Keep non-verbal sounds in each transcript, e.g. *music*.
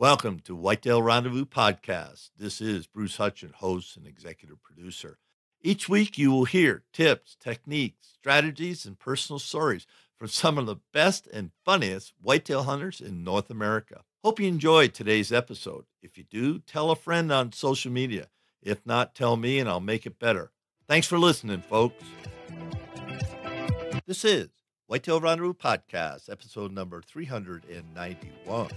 Welcome to Whitetail Rendezvous Podcast. This is Bruce Hutcheon, host and executive producer. Each week, you will hear tips, techniques, strategies, and personal stories from some of the best and funniest whitetail hunters in North America. Hope you enjoyed today's episode. If you do, tell a friend on social media. If not, tell me and I'll make it better. Thanks for listening, folks. This is Whitetail Rendezvous Podcast, episode number 391.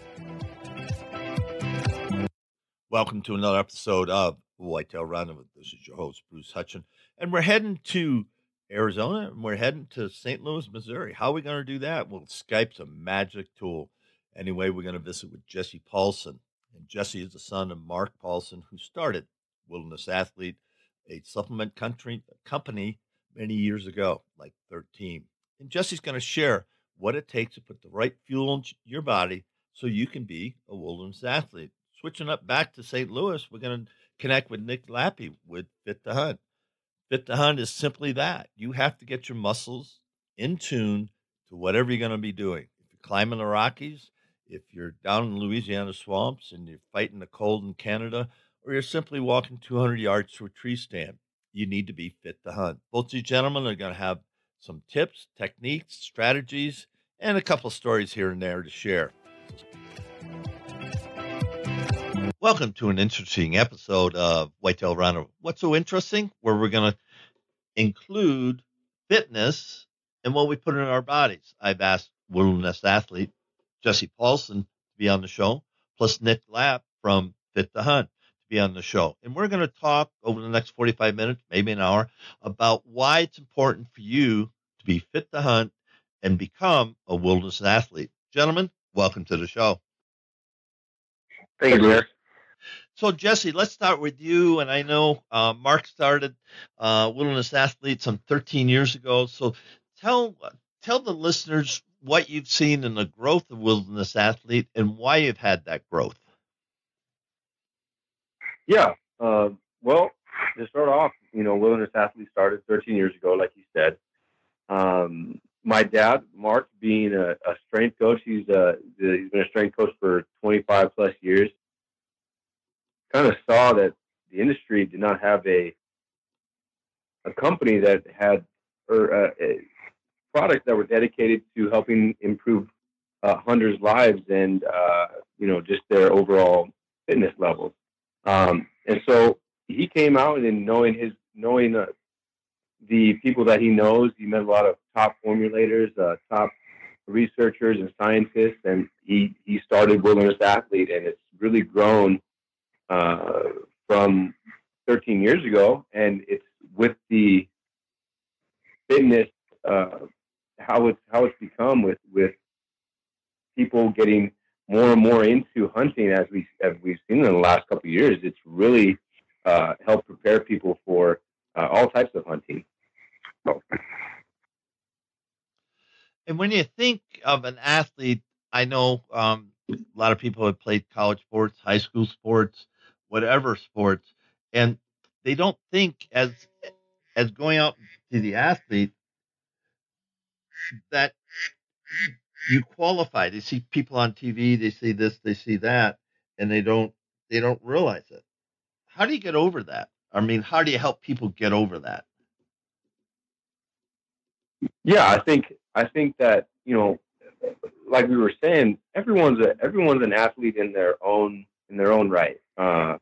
Welcome to another episode of Whitetail Rendezvous. This is your host, Bruce Hutcheon, and we're heading to Arizona and we're heading to St. Louis, Missouri. How are we going to do that? Well, Skype's a magic tool. Anyway, we're going to visit with Jesse Paulson. And Jesse is the son of Mark Paulson, who started Wilderness Athlete, a supplement country, company many years ago, like 13. And Jesse's going to share what it takes to put the right fuel in your body so you can be a wilderness athlete switching up back to St. Louis, we're going to connect with Nick Lappy with Fit to Hunt. Fit to Hunt is simply that. You have to get your muscles in tune to whatever you're going to be doing. If you're climbing the Rockies, if you're down in Louisiana swamps and you're fighting the cold in Canada, or you're simply walking 200 yards to a tree stand, you need to be fit to hunt. Both these gentlemen are going to have some tips, techniques, strategies, and a couple stories here and there to share. Welcome to an interesting episode of Whitetail Runner. What's so interesting? Where we're going to include fitness and what we put in our bodies. I've asked wilderness athlete Jesse Paulson to be on the show, plus Nick Lapp from Fit to Hunt to be on the show. And we're going to talk over the next 45 minutes, maybe an hour, about why it's important for you to be fit to hunt and become a wilderness athlete. Gentlemen, welcome to the show. Thank you, so, Jesse, let's start with you. And I know uh, Mark started uh, Wilderness Athlete some 13 years ago. So, tell tell the listeners what you've seen in the growth of Wilderness Athlete and why you've had that growth. Yeah. Uh, well, to start off, you know, Wilderness Athlete started 13 years ago, like you said. Um, my dad, Mark, being a, a strength coach, he's, uh, he's been a strength coach for 25 plus years kind of saw that the industry did not have a a company that had or uh, products that were dedicated to helping improve uh, hunters' lives and uh, you know just their overall fitness levels. Um, and so he came out and knowing his knowing uh, the people that he knows, he met a lot of top formulators, uh, top researchers and scientists, and he he started Wilderness Athlete, and it's really grown uh, from 13 years ago, and it's with the fitness uh, how it's how it's become with with people getting more and more into hunting as we as we've seen in the last couple of years. It's really uh, helped prepare people for uh, all types of hunting. So. And when you think of an athlete, I know um, a lot of people have played college sports, high school sports whatever sports, and they don't think as as going out to the athlete that you qualify. They see people on TV, they see this, they see that, and they don't they don't realize it. How do you get over that? I mean, how do you help people get over that? Yeah, I think I think that you know, like we were saying, everyone's a everyone's an athlete in their own in their own right. Uh,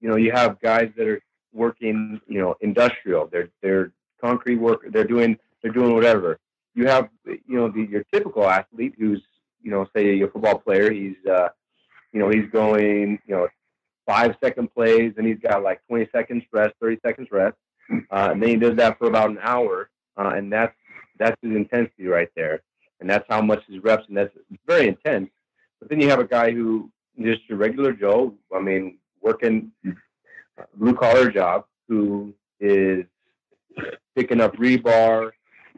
you know, you have guys that are working, you know, industrial. They're they're concrete work. They're doing they're doing whatever. You have you know the, your typical athlete who's you know say a football player. He's uh, you know he's going you know five second plays and he's got like 20 seconds rest, 30 seconds rest, uh, and then he does that for about an hour, uh, and that's that's his intensity right there, and that's how much his reps, and that's very intense. But then you have a guy who just a regular Joe. I mean, working blue collar job who is picking up rebar.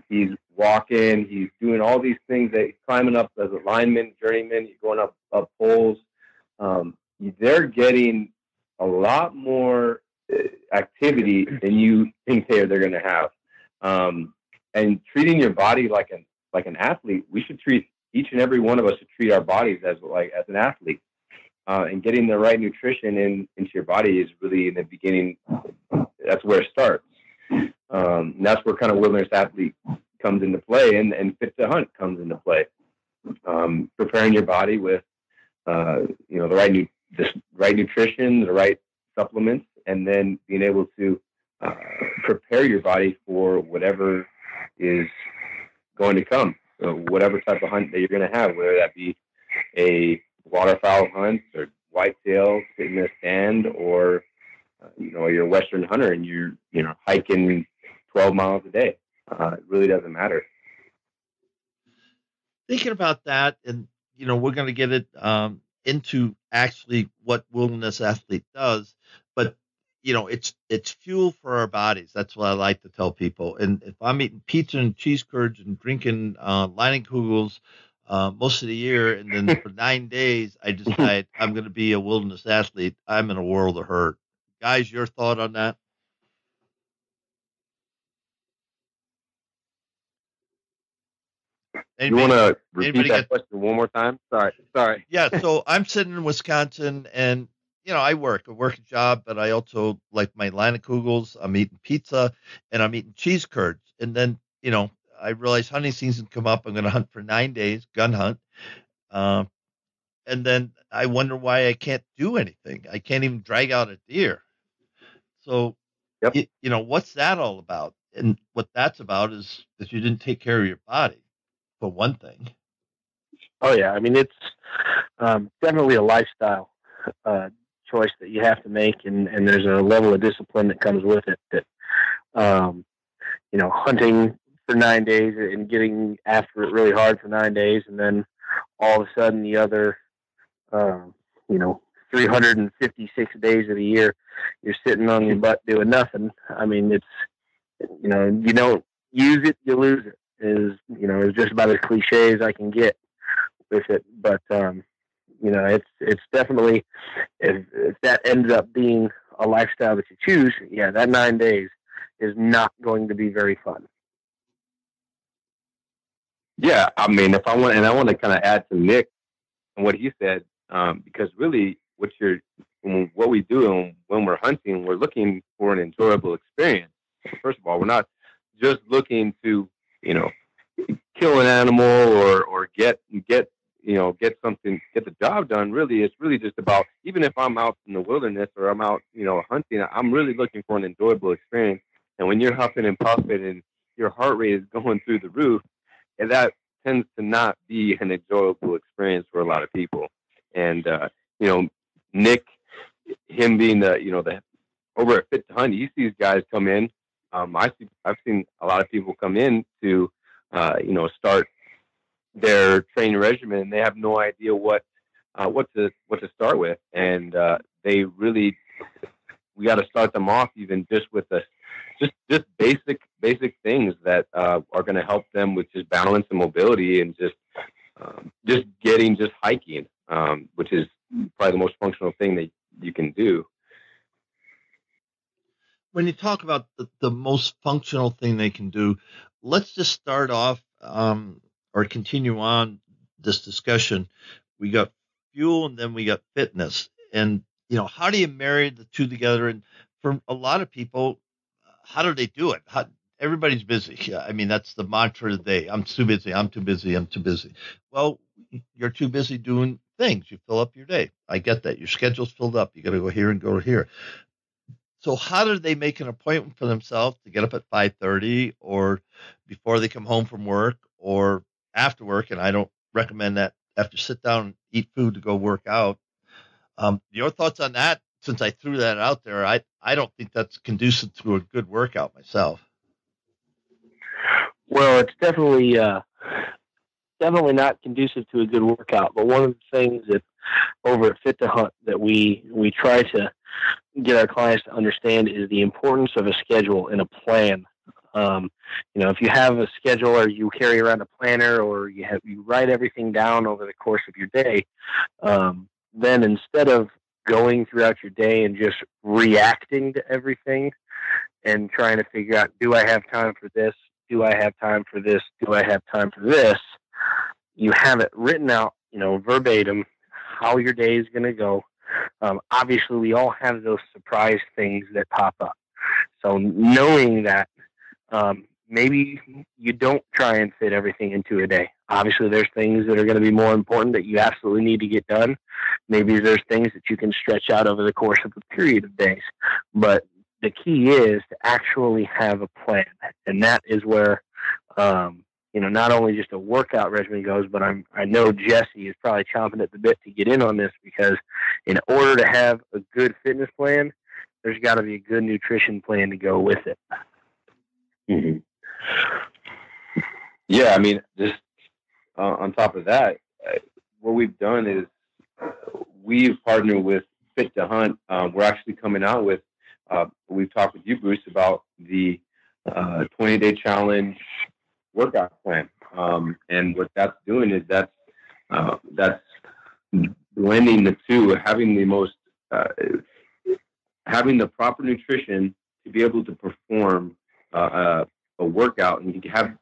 He's walking. He's doing all these things that he's climbing up as a lineman, journeyman. He's going up up poles. Um, they're getting a lot more uh, activity than you think they're they're going to have. Um, and treating your body like an like an athlete, we should treat each and every one of us should treat our bodies as like as an athlete. Uh, and getting the right nutrition in into your body is really in the beginning. That's where it starts. Um, that's where kind of wilderness athlete comes into play, and and fit to hunt comes into play. Um, preparing your body with uh, you know the right nu- the right nutrition, the right supplements, and then being able to uh, prepare your body for whatever is going to come, so whatever type of hunt that you're going to have, whether that be a waterfowl hunts or whitetail sitting in a stand, or uh, you know you're a western hunter and you're you know hiking 12 miles a day. Uh, it really doesn't matter. Thinking about that, and you know, we're going to get it um, into actually what wilderness athlete does, but you know, it's it's fuel for our bodies. That's what I like to tell people. And if I'm eating pizza and cheese curds and drinking uh, Leinenkugels uh, most of the year, and then for nine days I *laughs* decide I'm going to be a wilderness athlete, I'm in a world of hurt. Guys, your thought on that? Anybody, you want to repeat that get, question one more time? Sorry, sorry. Yeah, *laughs* so I'm sitting in Wisconsin, and you know I work a work job, but I also like my Leinenkugels. I'm eating pizza, and I'm eating cheese curds, and then you know I realize hunting season come up. I'm going to hunt for nine days, gun hunt, um, and then I wonder why I can't do anything. I can't even drag out a deer. So, yep. you, you know, what's that all about? And what that's about is that you didn't take care of your body for one thing. Oh yeah, I mean it's um, definitely a lifestyle uh, choice that you have to make, and and there's a level of discipline that comes with it. That um, you know, hunting for nine days and getting after it really hard for nine days, and then all of a sudden the other, um, you know, 356 days of the year, you're sitting on your butt doing nothing. I mean, it's you know, you don't use it, you lose it is you know it's just about as cliche as I can get with it. But um, you know, it's it's definitely if if that ends up being a lifestyle that you choose, yeah, that nine days is not going to be very fun. Yeah, I mean, if I want, and I want to kind of add to Nick and what he said, um, because really, what you're, what we do when we're hunting, we're looking for an enjoyable experience. First of all, we're not just looking to you know, kill an animal or or get get you know get something get the job done. Really, it's really just about even if I'm out in the wilderness or I'm out you know hunting, I'm really looking for an enjoyable experience. And when you're huffing and puffing and your heart rate is *laughs* going through the roof, and that tends to not be an enjoyable experience for a lot of people. And uh, you know, Nick, him being the you know the over at Fit to Hunt, he sees guys come in um, I see, I've seen a lot of people come in to, uh, you know, start their training regimen and they have no idea what, uh, what to, what to start with. And, uh, they really, we got to start them off even just with a, just, just basic, basic things that, uh, are going to help them with just balance and mobility and just, um, just getting, just hiking, um, which is probably the most functional thing that you can do when you talk about the, the most functional thing they can do, let's just start off um, or continue on this discussion. We got fuel and then we got fitness. And, you know, how do you marry the two together? And for a lot of people, how do they do it? How, everybody's busy. I mean, that's the mantra of the day. I'm too busy. I'm too busy. I'm too busy. Well, you're too busy doing things. You fill up your day. I get that. Your schedule's filled up. You got to go here and go here. So how do they make an appointment for themselves to get up at 5:30 or before they come home from work or after work? And I don't recommend that after sit down and eat food to go work out. Um, your thoughts on that? Since I threw that out there, I I don't think that's conducive to a good workout myself. Well, it's definitely uh, definitely not conducive to a good workout. But one of the things that over at Fit to Hunt that we we try to get our clients to understand is the importance of a schedule and a plan. Um, you know, if you have a schedule or you carry around a planner or you have you write everything down over the course of your day, um, then instead of going throughout your day and just reacting to everything and trying to figure out, do I have time for this? Do I have time for this? Do I have time for this? You have it written out, you know, verbatim how your day is going to go. Um, obviously, we all have those surprise things that pop up. So knowing that, um, maybe you don't try and fit everything into a day. Obviously, there's things that are going to be more important that you absolutely need to get done. Maybe there's things that you can stretch out over the course of a period of days. But the key is to actually have a plan, and that is where um, you know not only just a workout regimen goes, but I'm I know Jesse is probably chomping at the bit to get in on this because in order to have a good fitness plan, there's got to be a good nutrition plan to go with it. Mm-hmm. Yeah, I mean, just uh, on top of that, uh, what we've done is we've partnered with Fit to Hunt. Um, we're actually coming out with. Uh, we've talked with you, Bruce, about the 20-day uh, challenge workout plan, um, and what that's doing is that's uh, that's blending the two, having the most having the proper nutrition to be able to perform uh, a workout and you have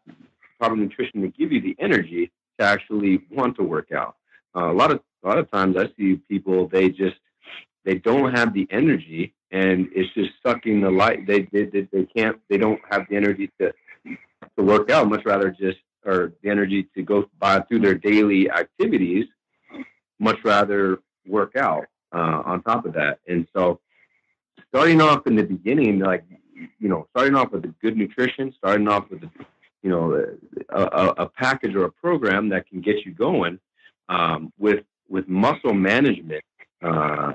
proper nutrition to give you the energy to actually want to work out. Uh, a lot of a lot of times I see people they just they don't have the energy and it's just sucking the light. They they they, they can't they don't have the energy to to work out. Much rather just or the energy to go by through their daily activities. Much rather work out uh, on top of that. And so starting off in the beginning, like you know, starting off with a good nutrition, starting off with, you know, a, a, a package or a program that can get you going um, with with muscle management uh,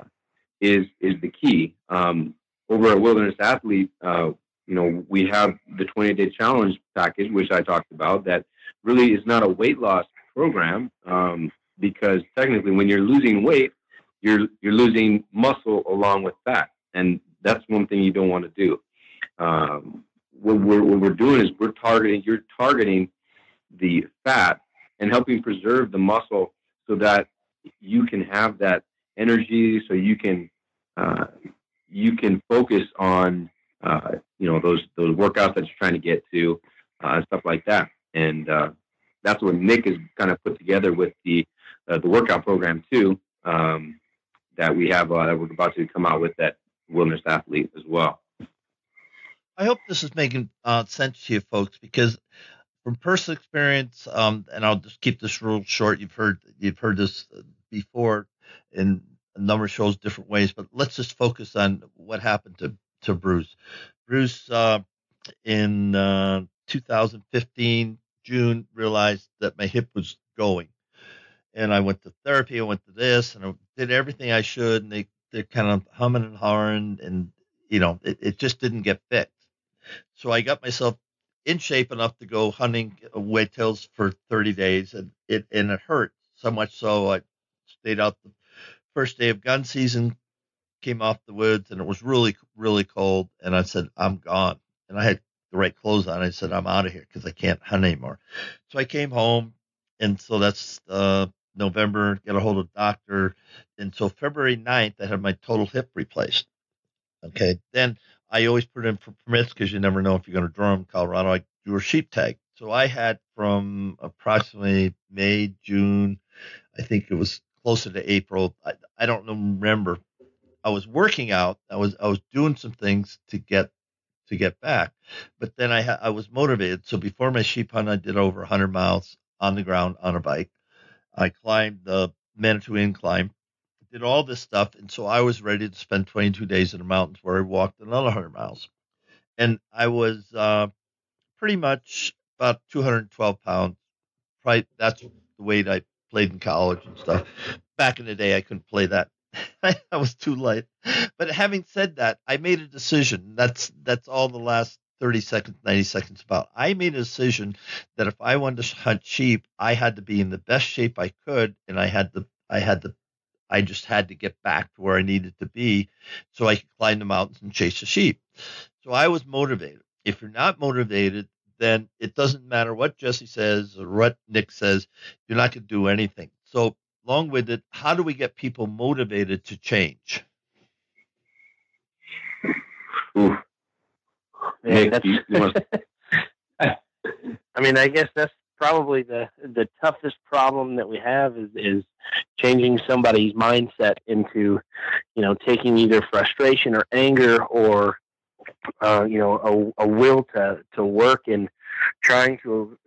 is is the key. Um, over at Wilderness Athlete, uh, you know, we have the 20 day challenge package, which I talked about, that really is not a weight loss program um, because technically, when you're losing weight, you're you're losing muscle along with fat, and that's one thing you don't want to do um, what, we're, what we're doing is we're targeting, you're targeting the fat and helping preserve the muscle so that you can have that energy, so you can uh, you can focus on uh, you know those those workouts that you're trying to get to uh, and stuff like that. And uh, that's what Nick has kind of put together with the uh, the workout program too um, that we have uh, that we're about to come out with that wilderness athlete as well. I hope this is making uh, sense to you folks because from personal experience, um, and I'll just keep this real short. You've heard you've heard this uh, before in a number of shows, different ways, but let's just focus on what happened to to Bruce. Bruce uh, in uh, 2015 June realized that my hip was going, and I went to therapy. I went to this, and I did everything I should, and they they're kind of humming and hawing, and you know it, it just didn't get fixed. So I got myself in shape enough to go hunting whitetails for 30 days, and it and it hurt so much so I stayed out the first day of gun season, came off the woods, and it was really really cold, and I said I'm gone, and I had the right clothes on. I said I'm out of here because I can't hunt anymore. So I came home, and so that's uh, November. Get a hold of doctor, and so February 9th, I had my total hip replaced. Okay, then I always put in for permits because you never know if you're going to draw them in Colorado. I do a sheep tag. So I had from approximately May, June, I think it was closer to April. I, I don't remember. I was working out. I was I was doing some things to get to get back, but then I ha- I was motivated. So before my sheep hunt, I did over 100 miles on the ground on a bike. I climbed the Manitou Incline did all this stuff. And so I was ready to spend 22 days in the mountains where I walked another 100 miles. And I was uh, pretty much about 212 pounds. Probably that's the weight I played in college and stuff. Back in the day, I couldn't play that. *laughs* I was too light. But having said that, I made a decision. That's that's all the last 30 seconds, 90 seconds about. I made a decision that if I wanted to hunt sheep, I had to be in the best shape I could, and I had the I had to I just had to get back to where I needed to be so I could climb the mountains and chase the sheep. So I was motivated. If you're not motivated, then it doesn't matter what Jesse says or what Nick says, you're not going to do anything. So, along with it, how do we get people motivated to change? Nick, *laughs* I mean, I guess that's probably the the toughest problem that we have is is changing somebody's mindset into, you know, taking either frustration or anger or, uh, you know, a, a will to to work and trying to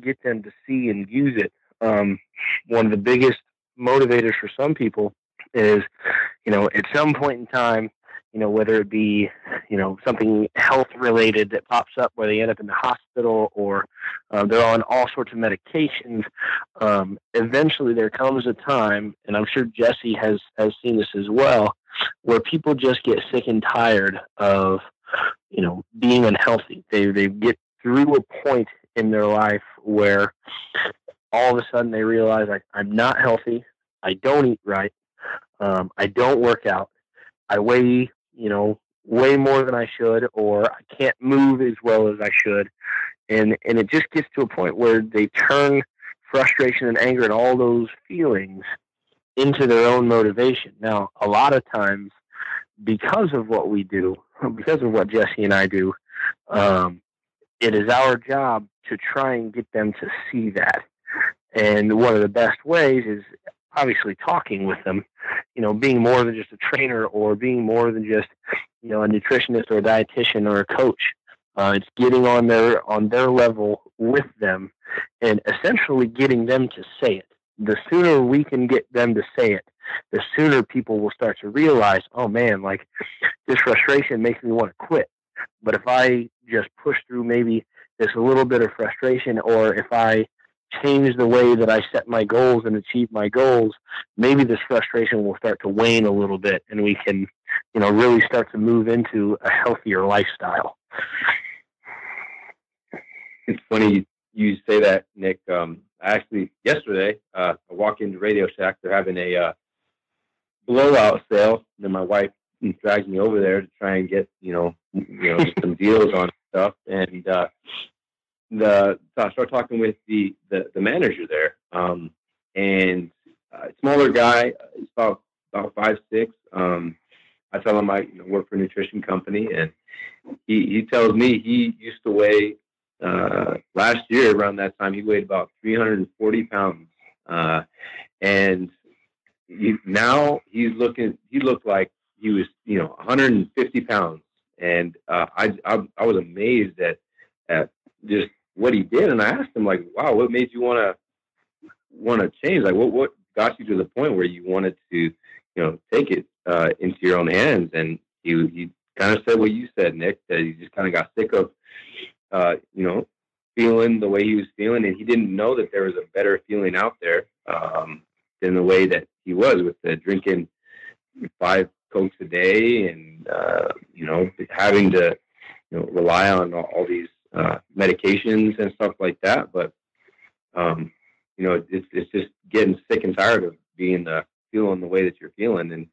get them to see and use it. Um, one of the biggest motivators for some people is, you know, at some point in time, you know, whether it be, you know, something health related that pops up where they end up in the hospital or uh, they're on all sorts of medications. Um, eventually, there comes a time, and I'm sure Jesse has has seen this as well, where people just get sick and tired of, you know, being unhealthy. They they get through a point in their life where all of a sudden they realize like I'm not healthy. I don't eat right. Um, I don't work out. I weigh you know, way more than I should, or I can't move as well as I should. And, and it just gets to a point where they turn frustration and anger and all those feelings into their own motivation. Now, a lot of times, because of what we do, *laughs* because of what Jesse and I do, um, it is our job to try and get them to see that. And one of the best ways is obviously talking with them, you know, being more than just a trainer or being more than just, you know, a nutritionist or a dietitian or a coach. Uh, it's getting on their on their level with them and essentially getting them to say it. The sooner we can get them to say it, the sooner people will start to realize, oh man, like this frustration makes me want to quit. But if I just push through maybe this little bit of frustration, or if I change the way that I set my goals and achieve my goals, maybe this frustration will start to wane a little bit and we can, you know, really start to move into a healthier lifestyle. It's funny you say that, Nick. Um, actually, yesterday, uh, I walk into Radio Shack. They're having a uh, blowout sale. And then my wife dragged me over there to try and get, you know, you know, some deals on stuff. And uh, the so I start talking with the the, the manager there, um, and uh, smaller guy, he's about about five six. Um, I tell him I you know, work for a nutrition company, and he he tells me he used to weigh uh, last year around that time he weighed about 340 pounds, uh, and he, now he's looking he looked like he was you know 150 pounds, and uh, I, I I was amazed at at just what he did, and I asked him like, "Wow, what made you want to want to change? Like, what what got you to the point where you wanted to, you know, take it uh, into your own hands?" And he he kind of said what you said, Nick, that he just kind of got sick of, uh, you know, feeling the way he was feeling, and he didn't know that there was a better feeling out there um, than the way that he was with the drinking five cokes a day, and uh, you know, having to, you know, rely on all, all these uh, medications and stuff like that. But um, you know, it's it's just getting sick and tired of being uh, feeling the way that you're feeling, and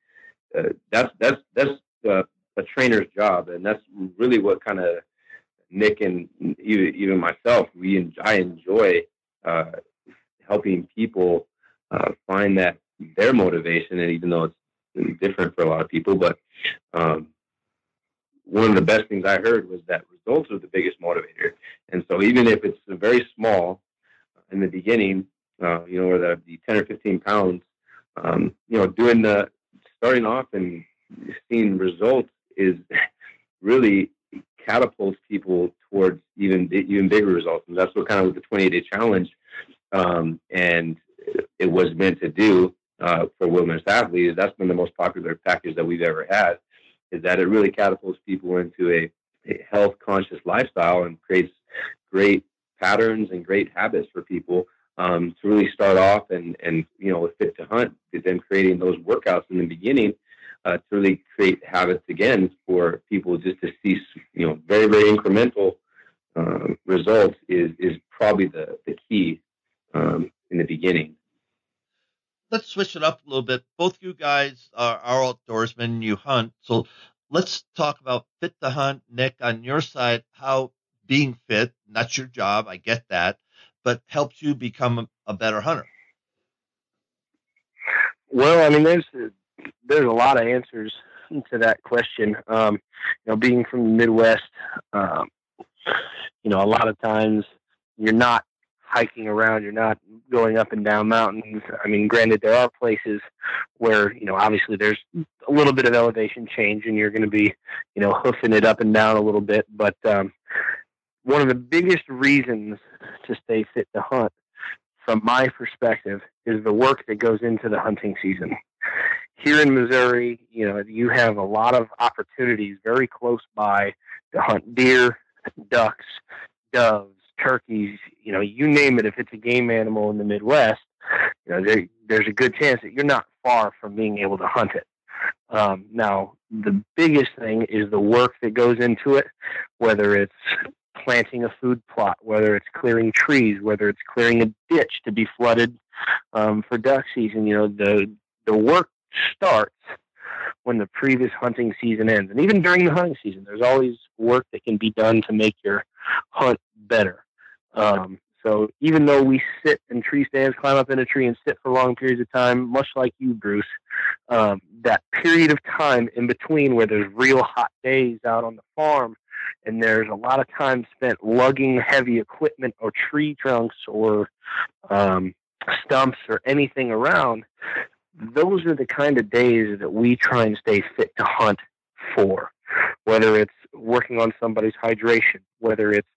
uh, that's that's that's uh, a trainer's job, and that's really what kind of Nick and even, even myself we enjoy, I enjoy uh, helping people uh, find that their motivation, and even though it's different for a lot of people, but um, one of the best things I heard was that results are the biggest motivator. And so even if it's very small in the beginning, uh, you know, or the, the 10 or 15 pounds, um, you know, doing the starting off and seeing results is *laughs* really catapults people towards even even bigger results. And that's what kind of with the 28 day challenge um, and it was meant to do uh, for wilderness athletes. That's been the most popular package that we've ever had is that it really catapults people into a, a health conscious lifestyle and creates great patterns and great habits for people um, to really start off and and you know with fit to hunt then creating those workouts in the beginning uh, to really create habits again for people just to see you know very very incremental um, results is is probably the the key um, in the beginning let's switch it up a little bit. Both you guys are, are outdoorsmen. You hunt, so let's talk about fit to hunt. Nick, on your side, how being fit, not your job, I get that, but helps you become a, a better hunter. Well, I mean, there's there's a lot of answers to that question. Um, you know, being from the Midwest, um, you know, a lot of times you're not hiking around. You're not going up and down mountains. I mean, granted, there are places where you know obviously there's a little bit of elevation change, and you're going to be you know hoofing it up and down a little bit. But um, one of the biggest reasons to stay fit to hunt, from my perspective, is the work that goes into the hunting season. Here in Missouri, you know, you have a lot of opportunities very close by to hunt deer, ducks, doves, turkeys, you know, you name it. If it's a game animal in the Midwest, you know, there, there's a good chance that you're not far from being able to hunt it. Um, now, the biggest thing is the work that goes into it, whether it's planting a food plot, whether it's clearing trees, whether it's clearing a ditch to be flooded um, for duck season. You know, the the work starts when the previous hunting season ends, and even during the hunting season, there's always work that can be done to make your hunt better. Um, so even though we sit in tree stands, climb up in a tree and sit for long periods of time, much like you, Bruce, um, that period of time in between where there's real hot days out on the farm and there's a lot of time spent lugging heavy equipment or tree trunks or um, stumps or anything around, those are the kind of days that we try and stay fit to hunt for. Whether it's working on somebody's hydration, whether it's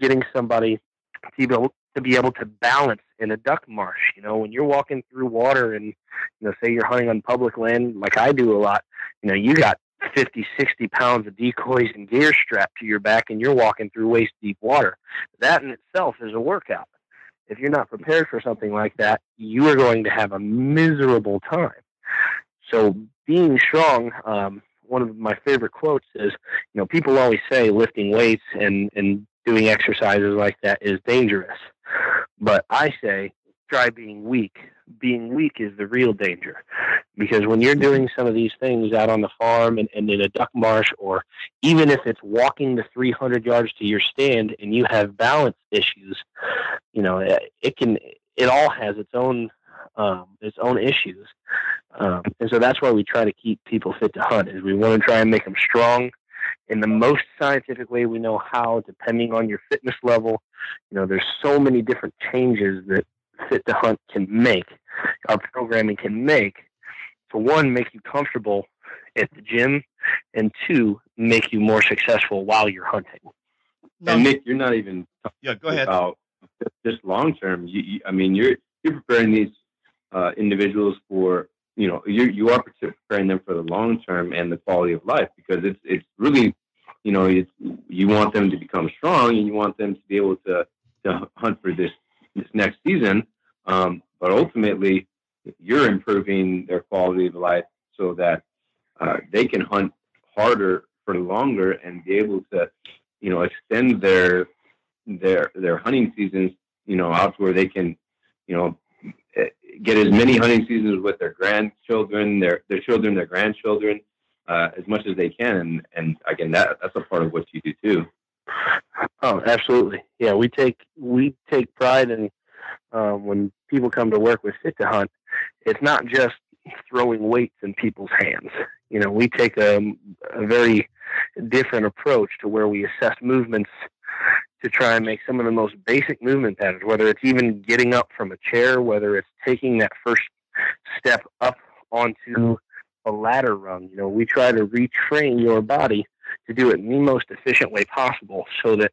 getting somebody to be able to be able to balance in a duck marsh. You know, when you're walking through water and you know, say you're hunting on public land, like I do a lot. You know, you got 50, 60 pounds of decoys and gear strapped to your back, and you're walking through waist deep water. That in itself is a workout. If you're not prepared for something like that, you are going to have a miserable time. So, being strong, um, one of my favorite quotes is, you know, people always say lifting weights and, and doing exercises like that is dangerous. But I say try being weak. Being weak is the real danger. Because when you're doing some of these things out on the farm and, and in a duck marsh, or even if it's walking the 300 yards to your stand and you have balance issues, you know, it, can, it all has its own, um, its own issues. Um, and so that's why we try to keep people fit to hunt is we want to try and make them strong in the most scientific way we know how, depending on your fitness level. You know, there's so many different changes that Fit to Hunt can make, our programming can make, to one, make you comfortable at the gym, and two, make you more successful while you're hunting. No. And Nick, you're not even yeah. Go ahead. About just long term. You, you, I mean, you're you're preparing these uh, individuals for you know you you are preparing them for the long term and the quality of life because it's it's really you know it's you want them to become strong and you want them to be able to to hunt for this this next season. Um, but ultimately, you're improving their quality of life so that uh, they can hunt harder for longer and be able to, you know, extend their their their hunting seasons, you know, out to where they can, you know, get as many hunting seasons with their grandchildren, their their children, their grandchildren, uh, as much as they can. And, and again, that that's a part of what you do too. Oh, absolutely. Yeah, we take we take pride in um, when people come to work with Fit to Hunt. It's not just throwing weights in people's hands. You know, we take a, a very different approach to where we assess movements to try and make some of the most basic movement patterns, whether it's even getting up from a chair, whether it's taking that first step up onto a ladder rung. You know, we try to retrain your body to do it in the most efficient way possible so that,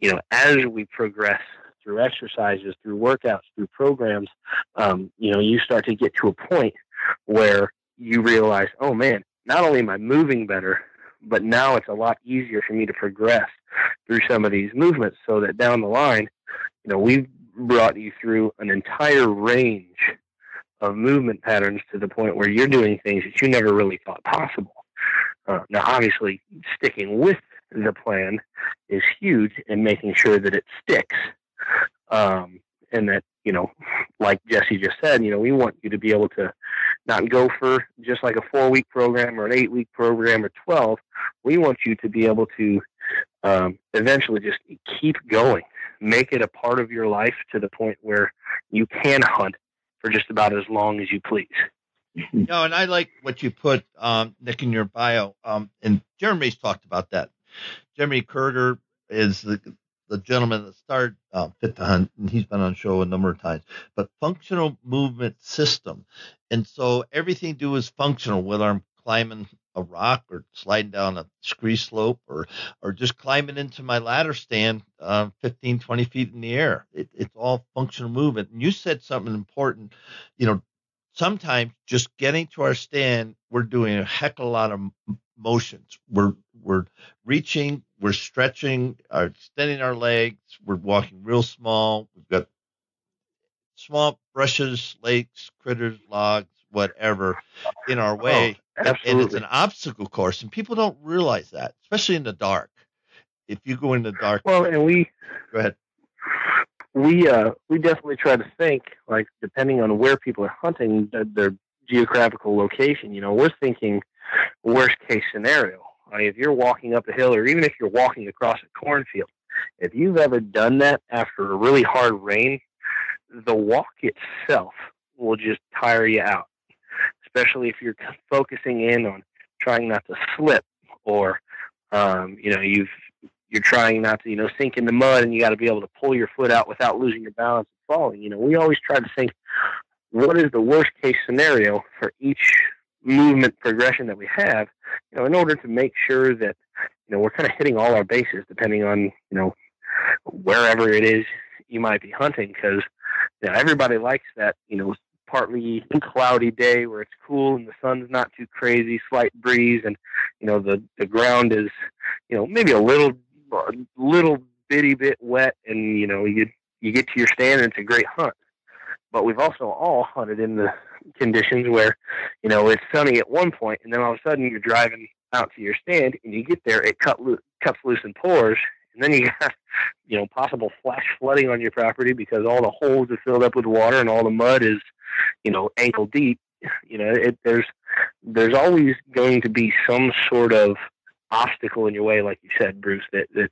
you know, as we progress through exercises, through workouts, through programs, um, you know, you start to get to a point where you realize, oh man, not only am I moving better, but now it's a lot easier for me to progress through some of these movements so that down the line, you know, we've brought you through an entire range of movement patterns to the point where you're doing things that you never really thought possible. Uh, now, obviously, sticking with the plan is huge and making sure that it sticks. Um, and that, you know, like Jesse just said, you know, we want you to be able to not go for just like a four week program or an eight week program or 12. We want you to be able to um, eventually just keep going, make it a part of your life to the point where you can hunt for just about as long as you please. *laughs* no, and I like what you put, um, Nick, in your bio. Um, and Jeremy's talked about that. Jeremy Koerber is the the gentleman that started uh, Fit to Hunt, and he's been on show a number of times. But functional movement system, and so everything do is functional. Whether I'm climbing a rock or sliding down a scree slope or or just climbing into my ladder stand uh, 15 20 feet in the air. It, it's all functional movement. And you said something important you know sometimes just getting to our stand we're doing a heck of a lot of motions. We're we're reaching we're stretching are extending our legs. We're walking real small. We've got small brushes lakes critters logs whatever in our oh, way oh, and it's an obstacle course and people don't realize that especially in the dark. If you go in the dark well and we go ahead. we uh we definitely try to think like depending on where people are hunting their geographical location you know we're thinking worst case scenario. Like if you're walking up a hill or even if you're walking across a cornfield if you've ever done that after a really hard rain the walk itself will just tire you out especially if you're focusing in on trying not to slip or um, you know you've you're trying not to you know sink in the mud and you got to be able to pull your foot out without losing your balance and falling. You know we always try to think what is the worst case scenario for each movement progression that we have you know in order to make sure that you know we're kind of hitting all our bases depending on you know wherever it is you might be hunting because you know everybody likes that you know partly cloudy day where it's cool and the sun's not too crazy, slight breeze, and you know the the ground is you know maybe a little a little bitty bit wet, and you know you you get to your stand and it's a great hunt. But we've also all hunted in the conditions where you know it's sunny at one point, and then all of a sudden you're driving out to your stand and you get there, it cut lo- cuts loose and pours, and then you got *laughs* you know possible flash flooding on your property because all the holes are filled up with water and all the mud is you know, ankle deep, *laughs* you know, it, there's there's always going to be some sort of obstacle in your way, like you said, Bruce. That that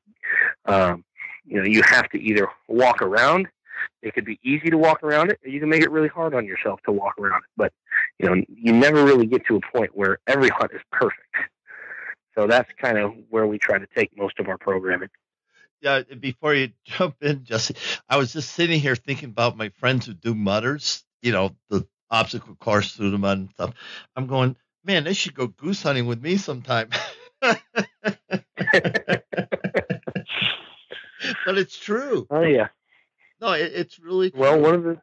um, you know you have to either walk around. It could be easy to walk around it, or you can make it really hard on yourself to walk around it. But you know, you never really get to a point where every hunt is perfect. So that's kind of where we try to take most of our programming. Yeah, before you *laughs* jump in, Jesse, I was just sitting here thinking about my friends who do mudders you know, the obstacle course through the mud and stuff. I'm going, man, they should go goose hunting with me sometime. *laughs* but it's true. Oh yeah. No, it, it's really true. well. One of the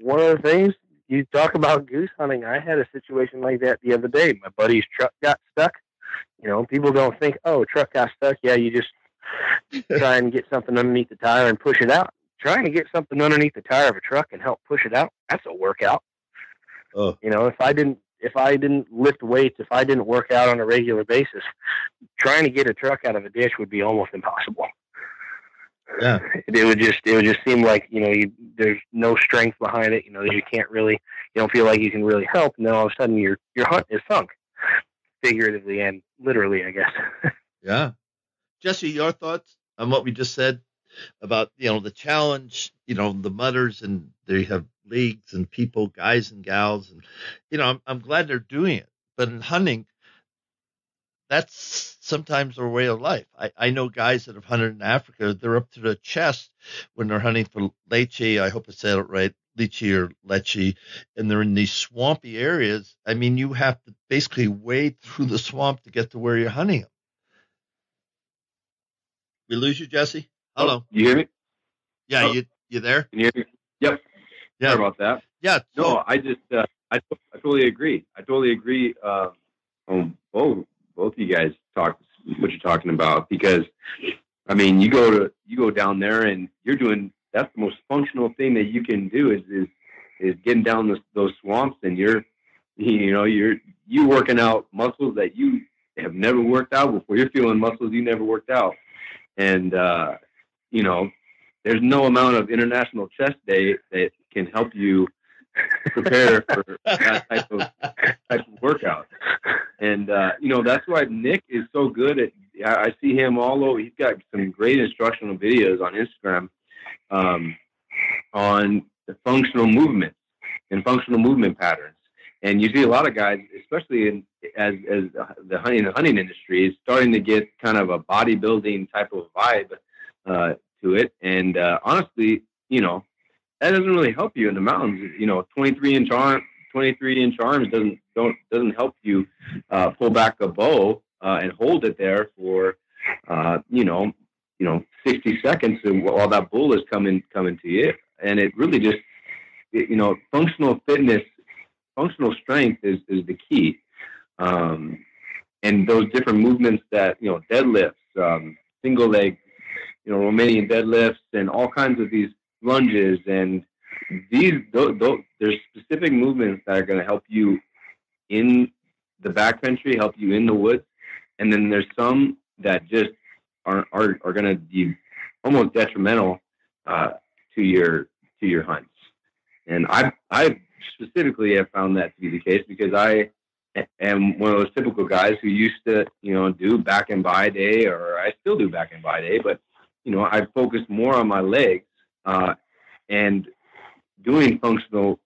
one of the things you talk about goose hunting. I had a situation like that the other day. My buddy's truck got stuck. You know, people don't think, oh, truck got stuck. Yeah, you just *laughs* try and get something underneath the tire and push it out trying to get something underneath the tire of a truck and help push it out, that's a workout. Oh. You know, if I didn't if I didn't lift weights, if I didn't work out on a regular basis, trying to get a truck out of a ditch would be almost impossible. Yeah. *laughs* It, would just it would just seem like, you know, you, there's no strength behind it, you know, you can't really you don't feel like you can really help and then all of a sudden your your hunt is sunk. Figuratively and literally, I guess. *laughs* yeah. Jesse, your thoughts on what we just said? about you know the challenge you know the mudders and they have leagues and people guys and gals and you know I'm, I'm glad they're doing it. But in hunting that's sometimes their way of life. I, I know guys that have hunted in africa they're up to the chest when they're hunting for leche i hope i said it right lychee or leche and they're in these swampy areas. I mean you have to basically wade through the swamp to get to where you're hunting them we lose you jesse Hello. Oh, you hear me? Yeah, oh. you you there? Can you hear me? Yep. Yeah. Sorry about that. Yeah. So, no, I just uh, I I totally agree. I totally agree. Uh, on both both of you guys talk what you're talking about because I mean you go to you go down there and you're doing that's the most functional thing that you can do is is is getting down those, those swamps and you're you know you're you working out muscles that you have never worked out before. You're feeling muscles you never worked out, and uh, you know, there's no amount of international chest day that can help you prepare for that type of type of workout. And uh, you know, that's why Nick is so good at. I see him all over. He's got some great instructional videos on Instagram um, on the functional movement and functional movement patterns. And you see a lot of guys, especially in as as the hunting the hunting industry is starting to get kind of a bodybuilding type of vibe uh, to it. And uh, honestly, you know, that doesn't really help you in the mountains. You know, 23 inch arm, 23 inch arms doesn't don't doesn't help you uh, pull back a bow uh, and hold it there for uh, you know you know 60 seconds while that bull is coming coming to you. And it really just you know functional fitness, functional strength is is the key. Um, and those different movements that you know deadlifts, um, single leg, you know Romanian deadlifts, and all kinds of these lunges and these th- th- there's specific movements that are going to help you in the backcountry, help you in the woods, and then there's some that just are are, are going to be almost detrimental uh, to your to your hunts. And I I specifically have found that to be the case because I am one of those typical guys who used to you know do back and by day, or I still do back and by day, but you know I focus more on my legs uh, and doing functional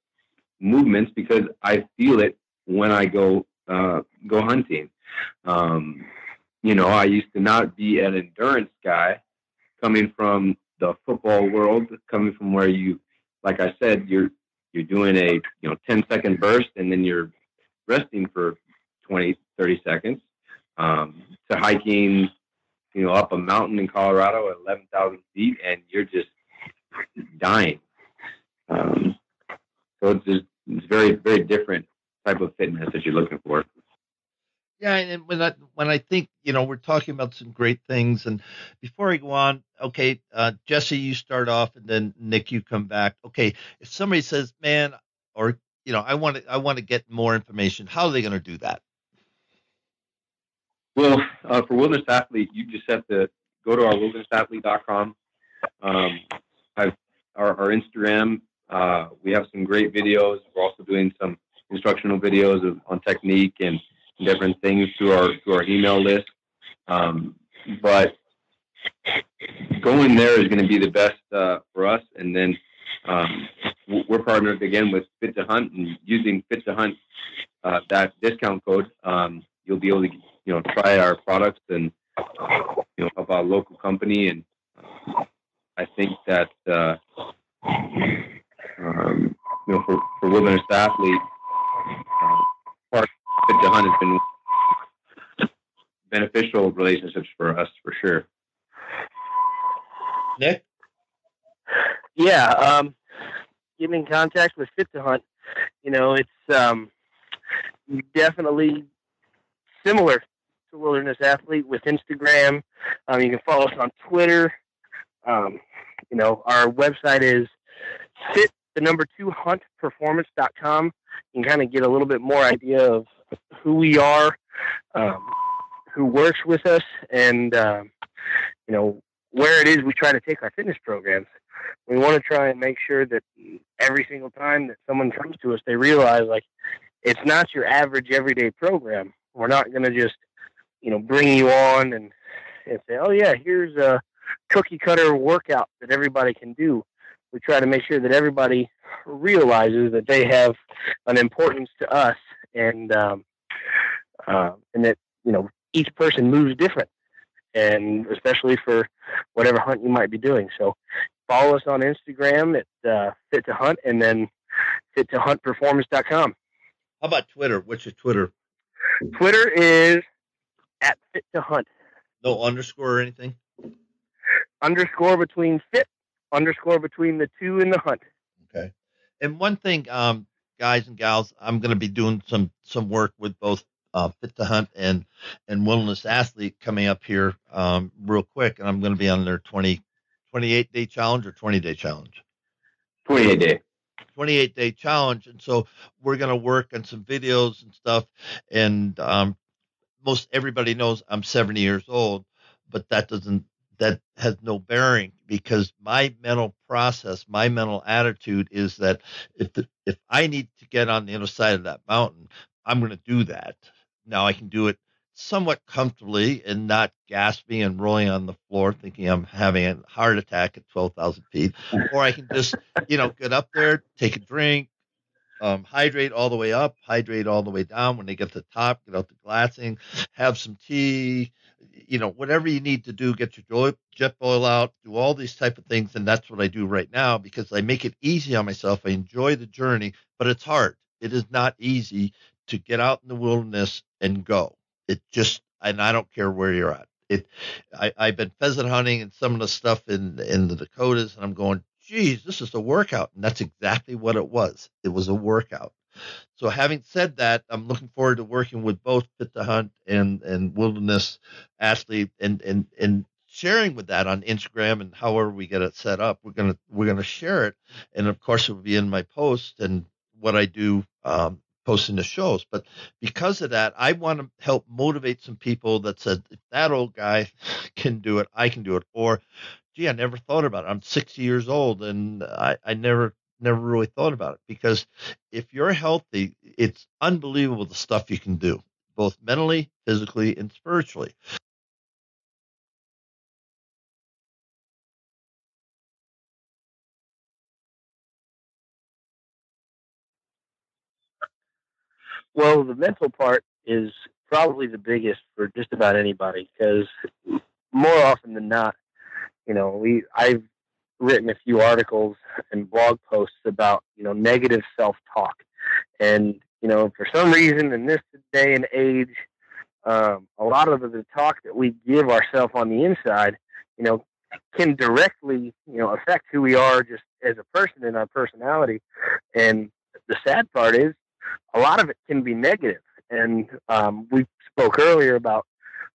movements because I feel it when I go uh, go hunting. Um, you know, I used to not be an endurance guy, coming from the football world, coming from where you, like I said, you're you're doing a you know 10 second burst and then you're resting for 20 30 seconds um, to hiking you know up a mountain in colorado at 11000 feet and you're just dying. Um, so it's just it's very very different type of fitness that you're looking for. Yeah, and when I when I think you know we're talking about some great things, and before I go on, okay, uh, Jesse, you start off, and then Nick, you come back. Okay, if somebody says, "Man," or you know, I want to I want to get more information, how are they going to do that? Well, uh, for Wilderness Athlete, you just have to go to our wildernessathlete.com. Um, I've, our, our Instagram. Uh, we have some great videos. We're also doing some instructional videos of, on technique and different things through our through our email list. Um, but going there is going to be the best uh, for us. And then um, we're partnered again with Fit to Hunt, and using Fit to Hunt uh, that discount code, um, you'll be able to you know try our products and you know of our local company and I think that uh, um, you know for, for wilderness athlete, Park to Hunt has been beneficial relationships for us for sure. Nick, yeah, um, get in contact with Fit to Hunt. You know, it's um, definitely similar to Wilderness Athlete with Instagram. Um, you can follow us on Twitter. Um, you know, our website is fit the number two huntperformance.com. You can kind of get a little bit more idea of who we are, um, who works with us, and um, you know where it is we try to take our fitness programs. We want to try and make sure that every single time that someone comes to us, they realize like it's not your average everyday program. We're not going to just you know bring you on and and say, oh yeah, here's a cookie cutter workout that everybody can do. We try to make sure that everybody realizes that they have an importance to us, and um, uh, and that you know each person moves different, and especially for whatever hunt you might be doing. So follow us on Instagram at uh, Fit to Hunt, and then fit to huntperformance.com. How about Twitter? What's your Twitter? Twitter is at Fit to Hunt. No underscore or anything underscore between fit, underscore between the two and the hunt. Okay. And one thing, um, guys and gals, I'm going to be doing some some work with both uh, Fit to Hunt and and Wilderness Athlete coming up here um, real quick, and I'm going to be on their 20, 28 day challenge or 20 day challenge. 28 day. 28 day challenge, and so we're going to work on some videos and stuff. And um, most everybody knows I'm 70 years old, but that doesn't that has no bearing because my mental process, my mental attitude is that if the, if I need to get on the other side of that mountain, I'm going to do that. Now I can do it somewhat comfortably and not gasping and rolling on the floor thinking I'm having a heart attack at 12,000 feet. Or I can just, you know, get up there, take a drink, um, hydrate all the way up, hydrate all the way down. When they get to the top, get out the glassing, have some tea, you know, whatever you need to do, get your Jetboil out, do all these type of things, and that's what I do right now because I make it easy on myself. I enjoy the journey, but it's hard. It is not easy to get out in the wilderness and go. It just, and I don't care where you're at. It, I, I've been pheasant hunting and some of the stuff in in the Dakotas, and I'm going, geez, this is a workout, and that's exactly what it was. It was a workout. So having said that, I'm looking forward to working with both Fit to Hunt and and Wilderness Athlete, and and and sharing with that on Instagram and however we get it set up. We're gonna we're gonna share it, and of course it will be in my post and what I do um, posting the shows. But because of that, I want to help motivate some people that said if that old guy *laughs* can do it, I can do it. Or, gee, I never thought about it. I'm 60 years old and I, I never never really thought about it because if you're healthy, it's unbelievable the stuff you can do, both mentally, physically, and spiritually. Well, the mental part is probably the biggest for just about anybody because more often than not, you know, we I've written a few articles and blog posts about you know negative self-talk, and you know for some reason in this day and age, um, a lot of the talk that we give ourselves on the inside, you know, can directly you know affect who we are just as a person and our personality. And the sad part is, a lot of it can be negative. And um, we spoke earlier about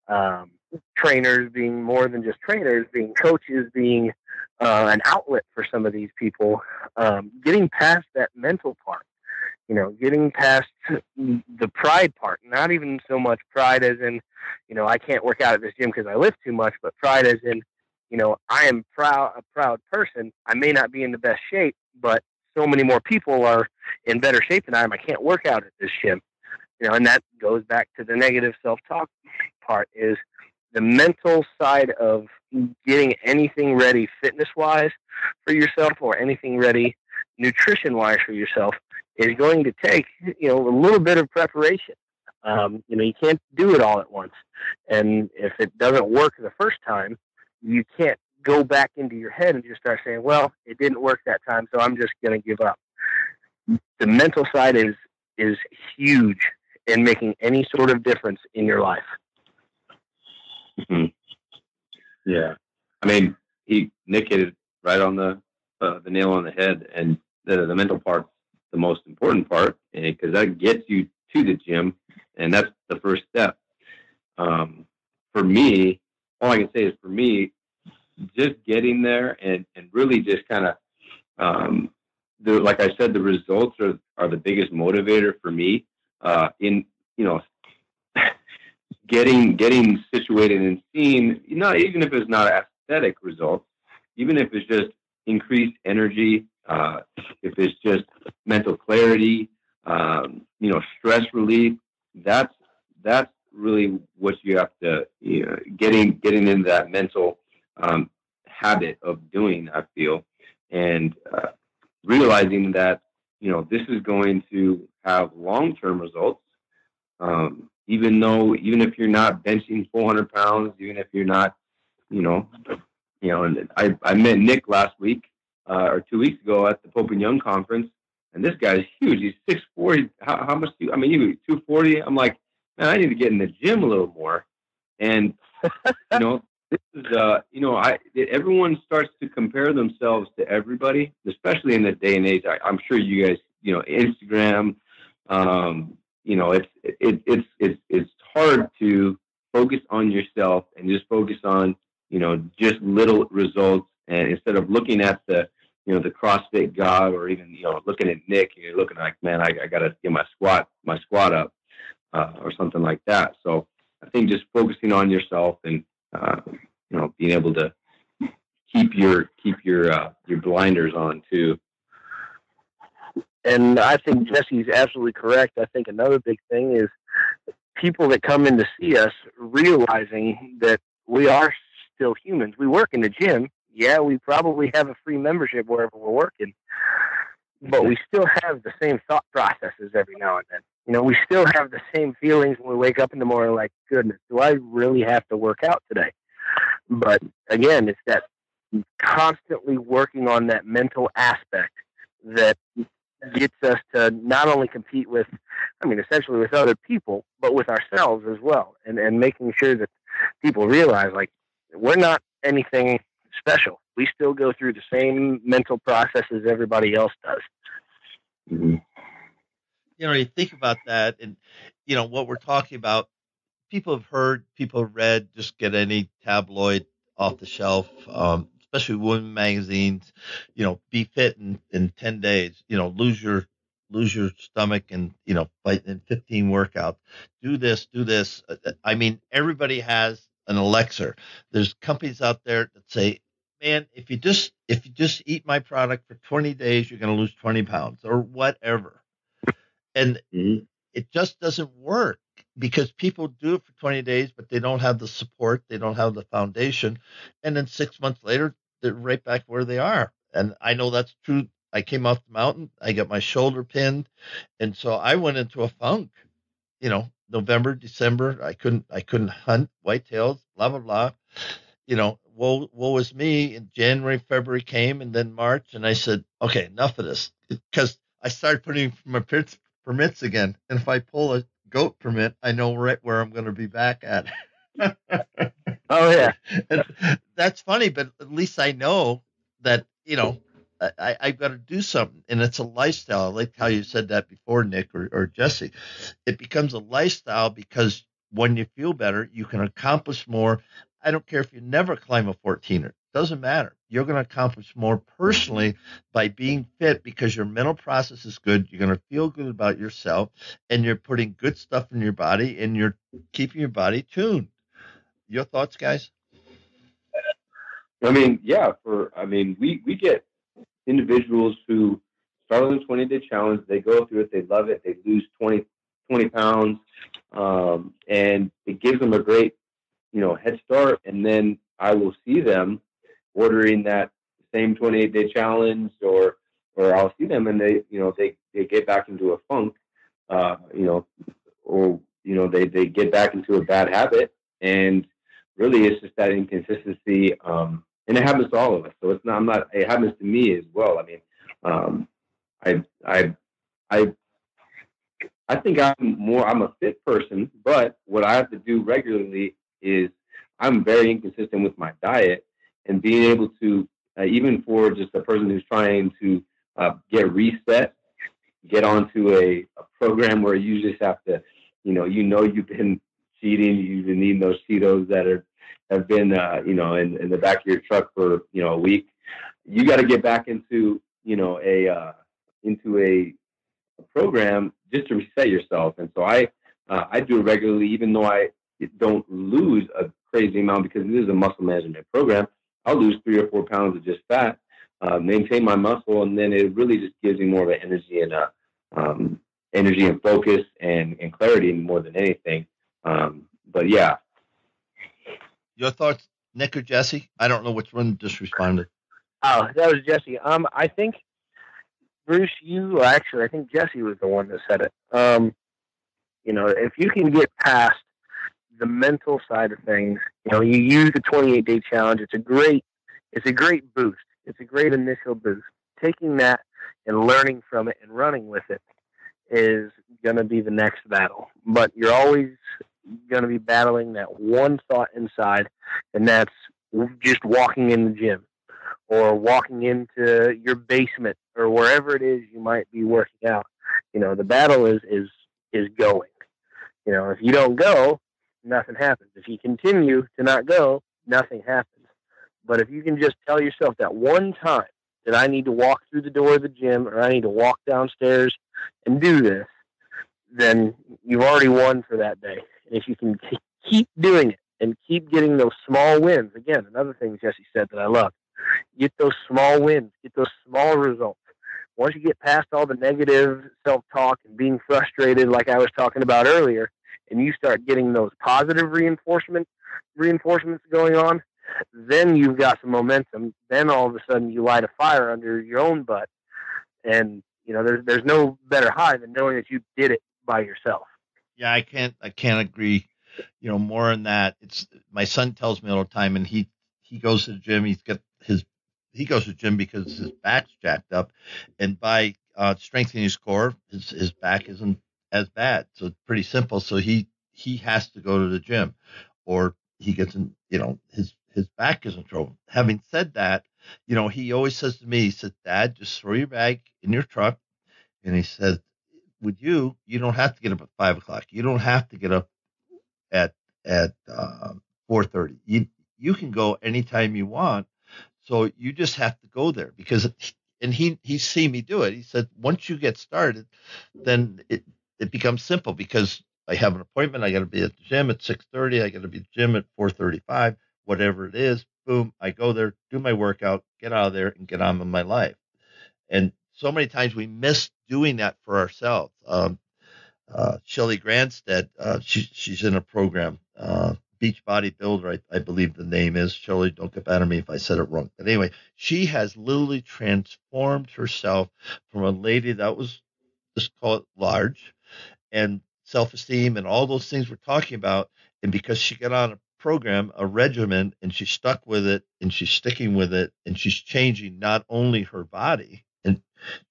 um, trainers being more than just trainers, being coaches, being uh, an outlet for some of these people, um, getting past that mental part, you know, getting past the pride part, not even so much pride as in, you know, I can't work out at this gym because I lift too much, but pride as in, you know, I am proud, a proud person. I may not be in the best shape, but so many more people are in better shape than I am. I can't work out at this gym, you know, and that goes back to the negative self-talk part is the mental side of getting anything ready fitness wise for yourself or anything ready nutrition wise for yourself is going to take you know a little bit of preparation. Um, you know you can't do it all at once. And if it doesn't work the first time you can't go back into your head and just start saying well it didn't work that time so i'm just going to give up. The mental side is is huge in making any sort of difference in your life. Mm-hmm. Yeah, I mean, he Nick hit it right on the uh, the nail on the head, and the the mental part's the most important part because that gets you to the gym, and that's the first step. Um, for me, all I can say is for me, just getting there and and really just kind of um, the like I said, the results are are the biggest motivator for me. Uh, in you know getting getting situated and seen, not even if it's not aesthetic results, even if it's just increased energy, uh, if it's just mental clarity, um, you know, stress relief. That's that's really what you have to you know, getting getting into that mental um, habit of doing. I feel and uh, realizing that you know this is going to have long term results. Um, even though even if you're not benching 400 pounds, even if you're not, you know, you know, and I I met Nick last week uh, or two weeks ago at the Pope and Young conference, and this guy's huge. He's six four. How, how much do you, I mean? You two forty. I'm like, man, I need to get in the gym a little more, and you know. This is, uh, you know, I everyone starts to compare themselves to everybody, especially in the day and age. I, I'm sure you guys, you know, Instagram, um, you know, it's it, it's it's it's hard to focus on yourself and just focus on you know just little results, and instead of looking at the you know the CrossFit God or even you know looking at Nick, you're looking like, man, I, I got to get my squat my squat up uh, or something like that. So I think just focusing on yourself and uh, you know being able to keep your keep your uh, your blinders on too and I think Jesse's absolutely correct. I think another big thing is people that come in to see us realizing that we are still humans. We work in the gym. Yeah, we probably have a free membership wherever we're working, but we still have the same thought processes every now and then. you know, we still have the same feelings when we wake up in the morning like, goodness, do I really have to work out today? But again, it's that constantly working on that mental aspect that gets us to not only compete with, I mean, essentially with other people, but with ourselves as well, and and making sure that people realize like we're not anything special. We still go through the same mental processes everybody else does. Mm-hmm. You know, you think about that, and you know what we're talking about. People have heard, people have read. Just get any tabloid off the shelf. Um, especially women magazines, you know, be fit in, in 10 days, you know, lose your, lose your stomach and, you know, fight in 15 workouts, do this, do this. Uh, uh, I mean, everybody has an elixir. There's companies out there that say, man, if you just, if you just eat my product for 20 days, you're going to lose 20 pounds or whatever. And mm-hmm. it just doesn't work because people do it for 20 days, but they don't have the support, they don't have the foundation. And then six months later, they're right back where they are. And I know that's true. I came off the mountain, I got my shoulder pinned, and so I went into a funk. You know, November, December, I couldn't I couldn't hunt whitetails, blah blah blah. You know, woe woe was me. In January, February came, and then March, and I said, okay, enough of this, because I started putting my permits again, and if I pull a goat permit, I know right where I'm going to be back at. *laughs* oh yeah, *laughs* and that's funny, but at least I know that you know I, I've got to do something, and it's a lifestyle. I like how you said that before, Nick or, or Jesse. It becomes a lifestyle because when you feel better, you can accomplish more. I don't care if you never climb a 14er. Doesn't matter. You're going to accomplish more personally by being fit because your mental process is good. You're going to feel good about yourself and you're putting good stuff in your body and you're keeping your body tuned. Your thoughts, guys? I mean, yeah, for I mean, we we get individuals who start on the 20 day challenge, they go through it, they love it, they lose 20, 20 pounds, um, and it gives them a great, you know, head start. And then I will see them ordering that same 28 day challenge, or or I'll see them and they, you know, they they get back into a funk, uh, you know, or you know, they they get back into a bad habit, and really it's just that inconsistency. Um, and it happens to all of us. So it's not, I'm not, it happens to me as well. I mean, um, I, I, I, I think I'm more, I'm a fit person, but what I have to do regularly is I'm very inconsistent with my diet and being able to, uh, even for just a person who's trying to uh, get reset, get onto a, a program where you just have to, you know, you know, you've been cheating, you've been eating those Cheetos that are have been, uh, you know, in, in the back of your truck for, you know, a week, you got to get back into, you know, a, uh, into a, a, program just to reset yourself. And so I, uh, I do it regularly, even though I don't lose a crazy amount because this is a muscle management program. I'll lose three or four pounds of just fat, uh, maintain my muscle, and then it really just gives me more of an energy and a, um, energy and focus and, and clarity more than anything. Um, but yeah, your thoughts, Nick or Jesse? I don't know which one just responded. Oh, that was Jesse. Um, I think Bruce, you actually, I think Jesse was the one that said it. Um, you know, if you can get past the mental side of things, you know, you use the 28 day challenge. It's a great, it's a great boost. It's a great initial boost. Taking that and learning from it and running with it is going to be the next battle. But you're always going to be battling that one thought inside, and that's just walking in the gym or walking into your basement or wherever it is you might be working out. You know, the battle is is is going. You know, if you don't go, nothing happens. If you continue to not go, nothing happens. But if you can just tell yourself that one time that I need to walk through the door of the gym or I need to walk downstairs and do this, then you've already won for that day. And if you can keep doing it and keep getting those small wins, again, another thing Jesse said that I love, get those small wins, get those small results. Once you get past all the negative self talk and being frustrated, like I was talking about earlier, and you start getting those positive reinforcement reinforcements going on, then you've got some momentum. Then all of a sudden you light a fire under your own butt, and you know there's there's no better high than knowing that you did it by yourself. Yeah, I can't I can't agree, you know, more on that. It's my son tells me all the time and he he goes to the gym, he's got his he goes to the gym because his back's jacked up and by uh, strengthening his core, his his back isn't as bad. So it's pretty simple. So he he has to go to the gym or he gets in, you know, his his back is in trouble. Having said that, you know, he always says to me, he says, Dad, just throw your bag in your truck. And he says, with you, you don't have to get up at five o'clock. You don't have to get up at at uh, four thirty. You you can go anytime you want. So you just have to go there because, and he he's seen me do it. He said once you get started, then it it becomes simple because I have an appointment. I got to be at the gym at six thirty. I got to be at the gym at four thirty five. Whatever it is, boom, I go there, do my workout, get out of there, and get on with my life. And so many times we miss doing that for ourselves. Um, uh, Shelly Granstead, uh, she, she's in a program, uh, Beach I, I believe the name is. Shelly, don't get mad at me if I said it wrong. But anyway, she has literally transformed herself from a lady that was, just call it large, and self esteem and all those things we're talking about. And because she got on a program, a regimen, and she's stuck with it and she's sticking with it and she's changing not only her body, and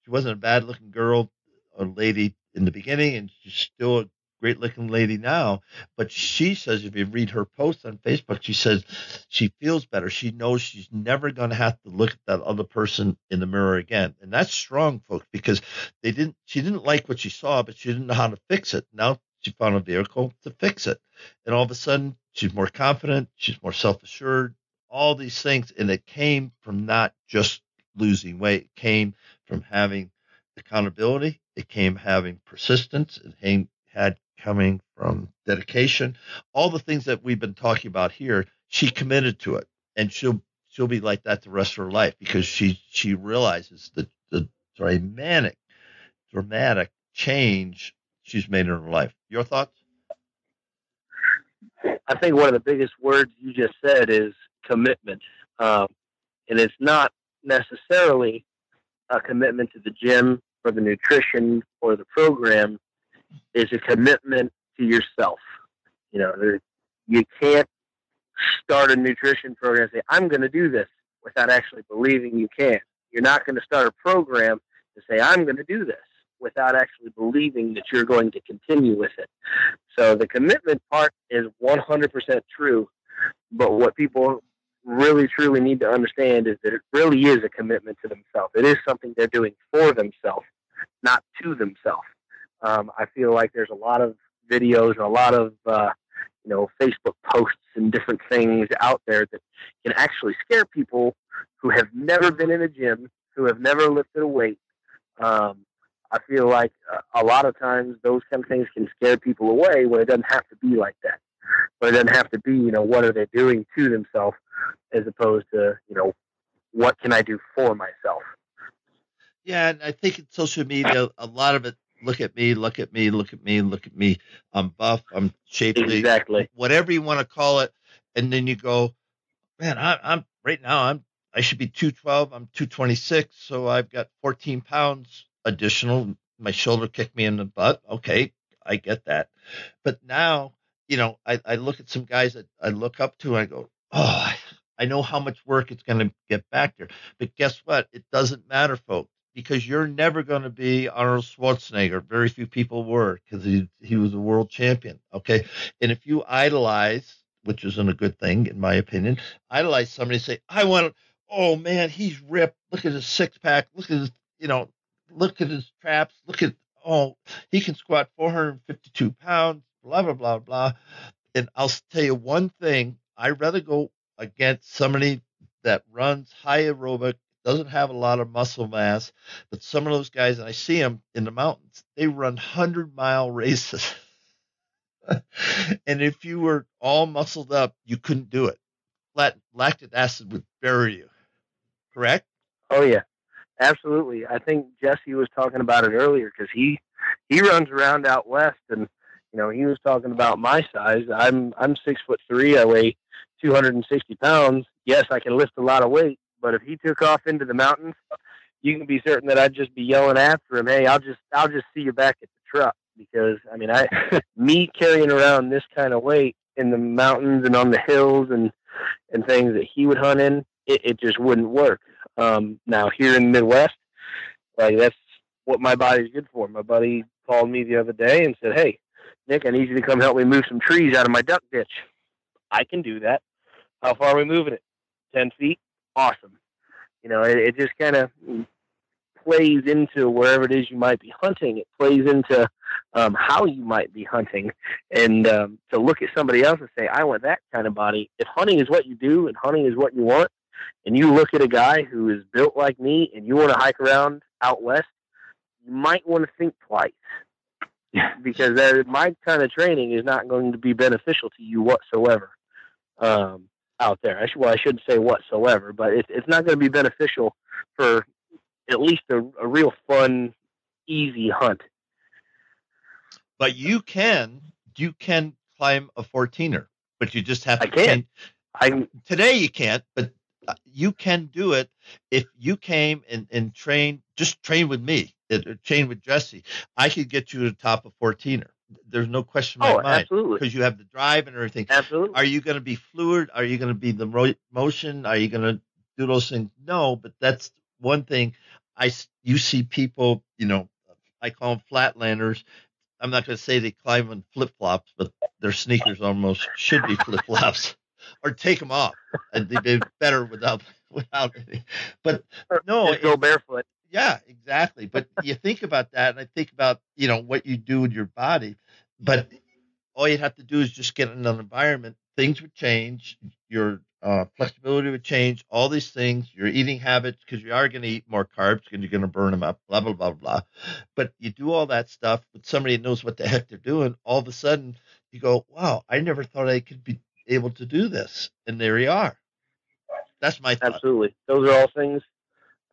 she wasn't a bad looking girl or lady in the beginning, and she's still a great looking lady now. But she says, if you read her post on Facebook, she says she feels better. She knows she's never going to have to look at that other person in the mirror again. And that's strong, folks, because they didn't, she didn't like what she saw, but she didn't know how to fix it. Now she found a vehicle to fix it. And all of a sudden, she's more confident, she's more self assured, all these things. And it came from not just losing weight, it came from having accountability, it came having persistence, it came, had coming from dedication, all the things that we've been talking about here. She committed to it, and she'll she'll be like that the rest of her life because she she realizes the the dramatic dramatic change she's made in her life. Your thoughts? I think one of the biggest words you just said is commitment. Um, and it's not necessarily a commitment to the gym or the nutrition or the program. It's a commitment to yourself. You know, you can't start a nutrition program and say, I'm going to do this without actually believing you can. You're not going to start a program to say, I'm going to do this without actually believing that you're going to continue with it. So the commitment part is 100% true. But what people really truly need to understand is that it really is a commitment to themselves. It is something they're doing for themselves, not to themselves. Um, I feel like there's a lot of videos and a lot of uh, you know Facebook posts and different things out there that can actually scare people who have never been in a gym, who have never lifted a weight, um, I feel like a lot of times those kind of things can scare people away when it doesn't have to be like that. But it doesn't have to be, you know, what are they doing to themselves as opposed to, you know, what can I do for myself? Yeah, and I think in social media, a lot of it look at me, look at me, look at me, look at me. I'm buff, I'm shapely, exactly. whatever you want to call it. And then you go, man, I, I'm right now, I'm I should be 212. I'm 226, so I've got 14 pounds additional. My shoulder kicked me in the butt. Okay, I get that. But now, you know, I, I look at some guys that I look up to and I go, oh, I know how much work it's going to get back there. But guess what? It doesn't matter, folks, because you're never going to be Arnold Schwarzenegger. Very few people were because he, he was a world champion. Okay. And if you idolize, which isn't a good thing, in my opinion, idolize somebody say, I want oh man, he's ripped. Look at his six pack. Look at his, you know, look at his traps. Look at oh, he can squat 452 pounds. Blah blah blah blah. And I'll tell you one thing: I'd rather go against somebody that runs high aerobic, doesn't have a lot of muscle mass, but some of those guys, and I see them in the mountains, they run hundred mile races. *laughs* and if you were all muscled up, you couldn't do it. Lactic acid would bury you. Correct? Oh yeah, absolutely. I think Jesse was talking about it earlier because he he runs around out west, and you know he was talking about my size. I'm I'm six foot three. I weigh 260 pounds. Yes, I can lift a lot of weight, but if he took off into the mountains, you can be certain that I'd just be yelling after him, "Hey, I'll just I'll just see you back at the truck," because I mean, I *laughs* me carrying around this kind of weight in the mountains and on the hills and and things that he would hunt in, it, it just wouldn't work. Um, now here in the Midwest, like that's what my body's good for. My buddy called me the other day and said, "Hey, Nick, I need you to come help me move some trees out of my duck ditch." I can do that. How far are we moving it? Ten feet. Awesome. You know, it, it just kind of plays into wherever it is you might be hunting. It plays into um, how you might be hunting, and um, to look at somebody else and say, "I want that kind of body." If hunting is what you do and hunting is what you want, and you look at a guy who is built like me, and you want to hike around out west, you might want to think twice. because that, my kind of training is not going to be beneficial to you whatsoever um, out there. I should, well, I shouldn't say whatsoever, but it, it's not going to be beneficial for at least a, a real fun, easy hunt. But you can you can climb a 14er, but you just have to. I can. I today you can't, but uh, you can do it if you came and, and train just train with me uh, train with jesse i could get you to the top of 14er there's no question in oh, my mind because you have the drive and everything absolutely are you going to be fluid are you going to be the motion are you going to do those things no but that's one thing i you see people you know i call them flatlanders i'm not going to say they climb on flip-flops but their sneakers almost should be flip-flops *laughs* or take them off. and they'd be better without *laughs* without any. But no, Just go barefoot. Yeah, exactly. But you think about that, and I think about you know what you do with your body. But all you'd have to do is just get in an environment. Things would change. Your uh, flexibility would change. All these things. Your eating habits, because you are going to eat more carbs, because you're going to burn them up. Blah blah blah blah. But you do all that stuff with somebody knows what the heck they're doing. All of a sudden, you go, "Wow, I never thought I could be able to do this. And there you are. That's my thought. Absolutely. Those are all things.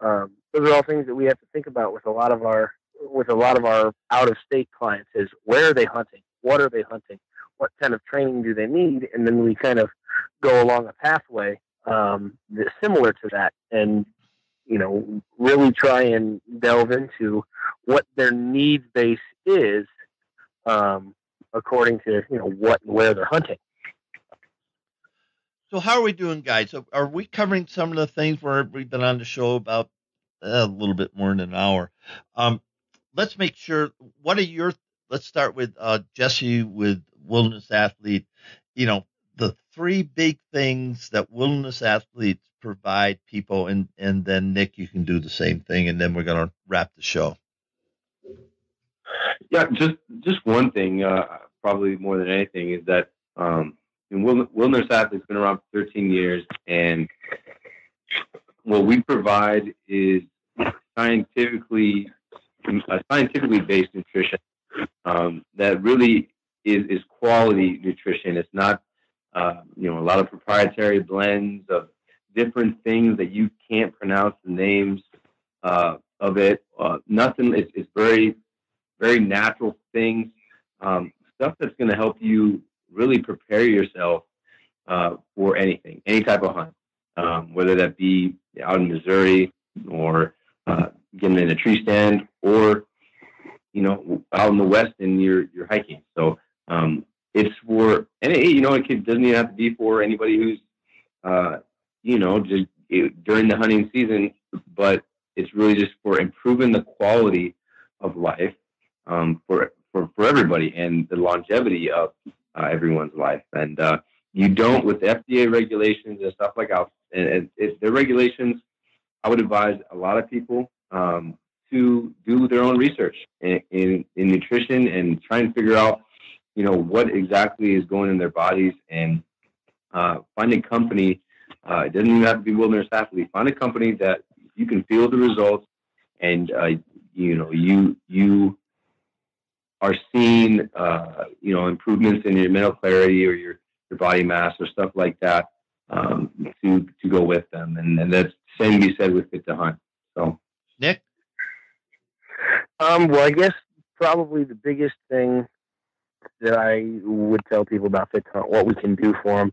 Um, those are all things that we have to think about with a lot of our with a lot of our out of state clients. Is where are they hunting? What are they hunting? What kind of training do they need? And then we kind of go along a pathway um, similar to that, and you know, really try and delve into what their needs base is um, according to you know what and where they're hunting. So how are we doing, guys? So are we covering some of the things where we've been on the show about uh, a little bit more than an hour? Um, let's make sure. What are your? Let's start with uh, Jesse with Wilderness Athlete. You know the three big things that wilderness athletes provide people, and and then Nick, you can do the same thing, and then we're gonna wrap the show. Yeah, just just one thing, uh, probably more than anything, is that um, and Wilderness Athlete's been around for 13 years, and what we provide is scientifically a scientifically based nutrition um, that really is, is quality nutrition. It's not uh, you know a lot of proprietary blends of different things that you can't pronounce the names uh, of it. Uh, nothing. It's, it's very very natural things. Um, stuff that's going to help you really prepare yourself uh, for anything, any type of hunt, um, whether that be out in Missouri or uh, getting in a tree stand or you know out in the west and you're you're hiking. So um, it's for and it, you know it doesn't even have to be for anybody who's uh, you know just it, during the hunting season, but it's really just for improving the quality of life um, for for for everybody and the longevity of everyone's life. And uh, you don't with FDA regulations and stuff like that. And, if the regulations, I would advise a lot of people um, to do their own research in, in, in, nutrition and try and figure out, you know, what exactly is going in their bodies and uh, find a company. Uh, it doesn't even have to be wilderness athlete. Find a company that you can feel the results and uh, you know you you are seeing, uh, you know, improvements in your mental clarity or your, your body mass or stuff like that um, to to go with them. And, and that's same be said with Fit to Hunt. So, Nick. Um, well, I guess probably the biggest thing that I would tell people about Fit to Hunt, what we can do for them,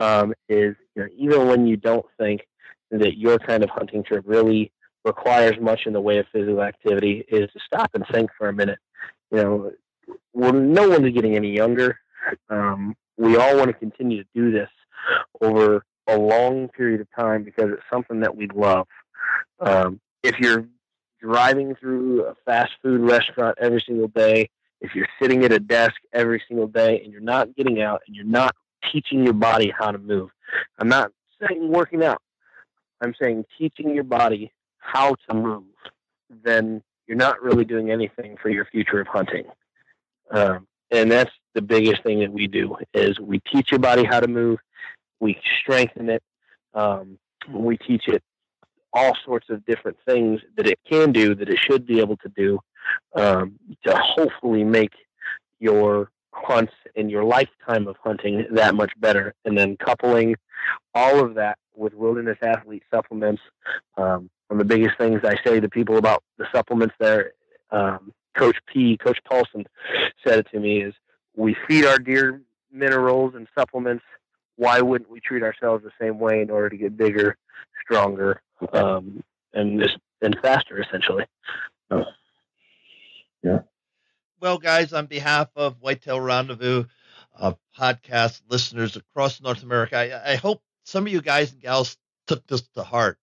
um, is you know, even when you don't think that your kind of hunting trip really requires much in the way of physical activity, is to stop and think for a minute you know, well, no one's getting any younger. Um, we all want to continue to do this over a long period of time because it's something that we love. Um, if you're driving through a fast food restaurant every single day, if you're sitting at a desk every single day and you're not getting out and you're not teaching your body how to move, I'm not saying working out, I'm saying teaching your body how to move, then you're not really doing anything for your future of hunting. Um, and that's the biggest thing that we do is we teach your body how to move, we strengthen it, um, we teach it all sorts of different things that it can do, that it should be able to do, um, to hopefully make your hunts and your lifetime of hunting that much better. And then coupling all of that with wilderness athlete supplements. Um, one of the biggest things I say to people about the supplements there, um, Coach P, Coach Paulson said it to me is we feed our deer minerals and supplements. Why wouldn't we treat ourselves the same way in order to get bigger, stronger, um, and and faster, essentially? Uh, yeah. Well, guys, on behalf of Whitetail Rendezvous uh, podcast listeners across North America, I, I hope some of you guys and gals took this to heart.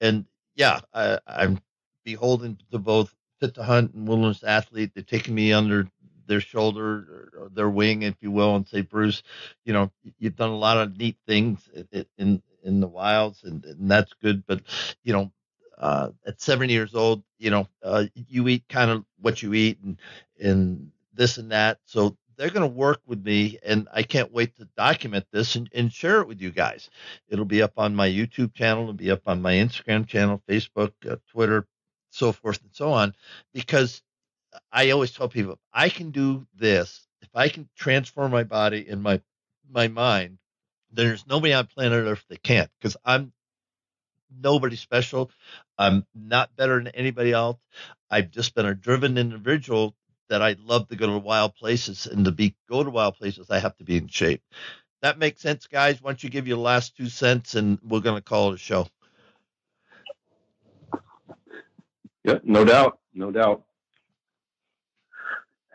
And yeah, I, I'm beholden to both Fit to Hunt and Wilderness Athlete. They're taking me under their shoulder or their wing, if you will, and say, Bruce, you know, you've done a lot of neat things in in the wilds, and, and that's good. But you know, uh, at seven years old, you know, uh, you eat kind of what you eat, and and this and that. So they're going to work with me, and I can't wait to document this and, and share it with you guys. It'll be up on my YouTube channel, it'll be up on my Instagram channel, Facebook, uh, Twitter, so forth and so on, because I always tell people I can do this if I can transform my body and my my mind. There's nobody on planet Earth that can't, because I'm nobody special. I'm not better than anybody else. I've just been a driven individual that I love to go to wild places, and to be go to wild places, I have to be in shape. That makes sense, guys. Why don't you give your last two cents, and we're going to call it a show. Yeah, no doubt, no doubt.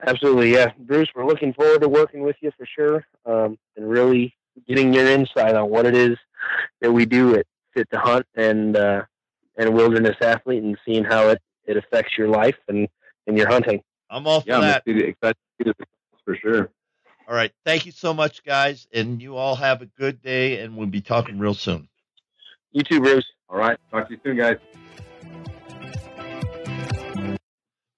Absolutely, yeah, Bruce. We're looking forward to working with you for sure, um, and really getting your insight on what it is that we do at Fit to Hunt and uh, and Wilderness Athlete, and seeing how it, it affects your life and and your hunting. I'm all for yeah, that. for sure. All right. Thank you so much, guys. And you all have a good day, and we'll be talking real soon. You too, Bruce. All right. Talk to you soon, guys.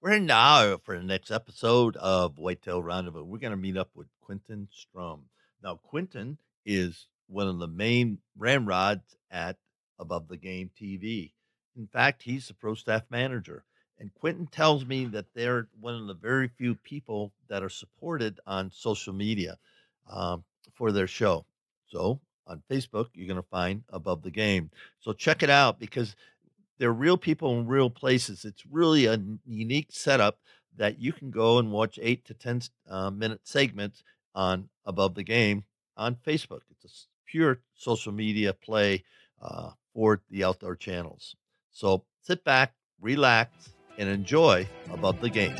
We're here now for the next episode of Whitetail Rendezvous. We're going to meet up with Quentin Strum. Now, Quentin is one of the main ramrods at Above the Game TV. In fact, he's the pro staff manager. And Quentin tells me that they're one of the very few people that are supported on social media um, for their show. So on Facebook, you're going to find Above the Game. So check it out because they're real people in real places. It's really a unique setup that you can go and watch eight to 10 uh, minute segments on Above the Game on Facebook. It's a pure social media play uh, for the outdoor channels. So sit back, relax, and enjoy Above the Game.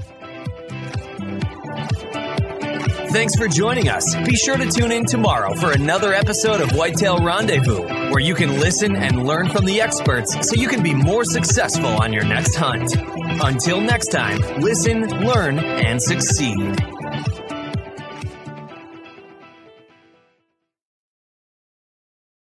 Thanks for joining us. Be sure to tune in tomorrow for another episode of Whitetail Rendezvous, where you can listen and learn from the experts so you can be more successful on your next hunt. Until next time, listen, learn, and succeed.